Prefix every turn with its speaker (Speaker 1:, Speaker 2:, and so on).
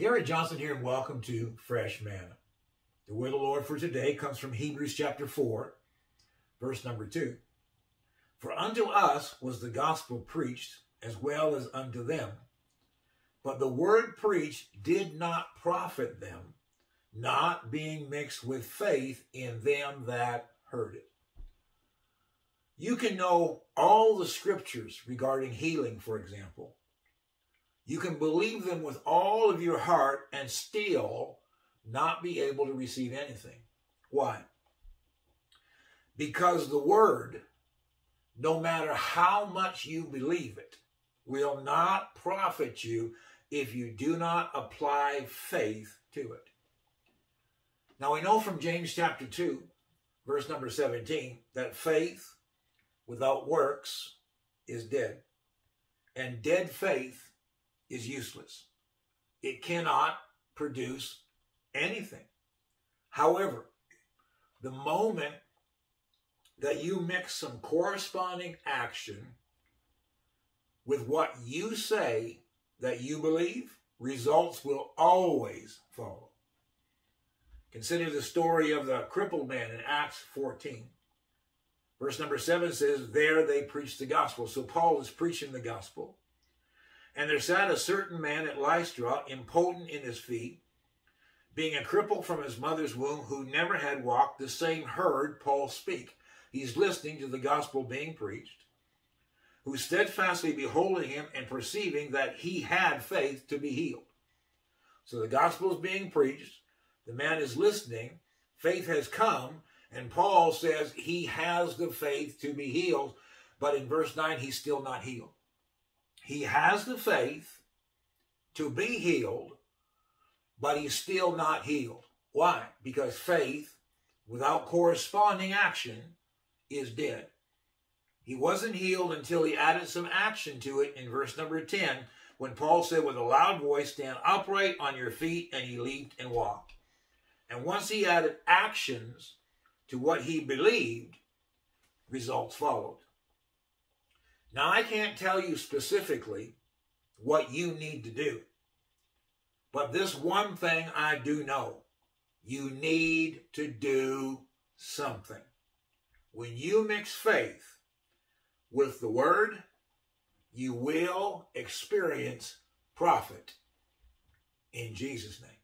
Speaker 1: Gary Johnson here, and welcome to Fresh Manna. The word of the Lord for today comes from Hebrews chapter 4, verse number 2. For unto us was the gospel preached as well as unto them. But the word preached did not profit them, not being mixed with faith in them that heard it. You can know all the scriptures regarding healing, for example, you can believe them with all of your heart and still not be able to receive anything. Why? Because the word, no matter how much you believe it, will not profit you if you do not apply faith to it. Now we know from James chapter 2, verse number 17, that faith without works is dead. And dead faith is useless. It cannot produce anything. However, the moment that you mix some corresponding action with what you say that you believe, results will always follow. Consider the story of the crippled man in Acts 14. Verse number 7 says, There they preached the gospel. So Paul is preaching the gospel. And there sat a certain man at Lystra, impotent in his feet, being a cripple from his mother's womb, who never had walked, the same heard Paul speak. He's listening to the gospel being preached, who steadfastly beholding him and perceiving that he had faith to be healed. So the gospel is being preached, the man is listening, faith has come, and Paul says he has the faith to be healed, but in verse 9, he's still not healed. He has the faith to be healed, but he's still not healed. Why? Because faith without corresponding action is dead. He wasn't healed until he added some action to it in verse number 10 when Paul said, with a loud voice, stand upright on your feet, and he leaped and walked. And once he added actions to what he believed, results followed. Now, I can't tell you specifically what you need to do, but this one thing I do know you need to do something. When you mix faith with the word, you will experience profit in Jesus' name.